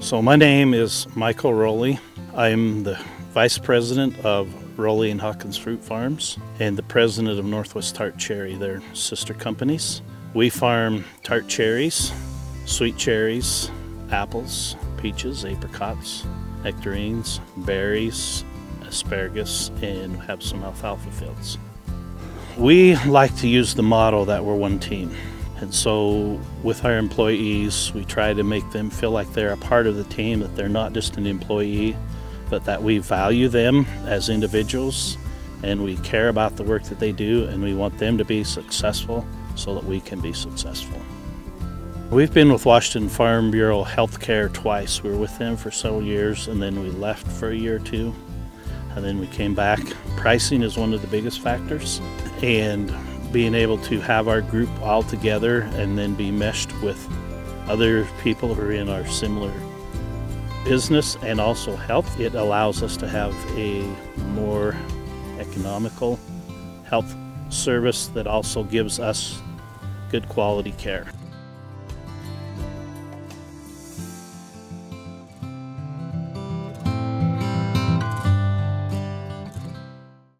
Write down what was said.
So my name is Michael Rowley. I'm the Vice President of Rowley and Hawkins Fruit Farms and the President of Northwest Tart Cherry, their sister companies. We farm tart cherries, sweet cherries, apples, peaches, apricots, nectarines, berries, asparagus, and have some alfalfa fields. We like to use the motto that we're one team. And so, with our employees, we try to make them feel like they're a part of the team, that they're not just an employee, but that we value them as individuals and we care about the work that they do and we want them to be successful so that we can be successful. We've been with Washington Farm Bureau Healthcare twice. We were with them for several years and then we left for a year or two and then we came back. Pricing is one of the biggest factors and being able to have our group all together and then be meshed with other people who are in our similar business and also health, it allows us to have a more economical health service that also gives us good quality care.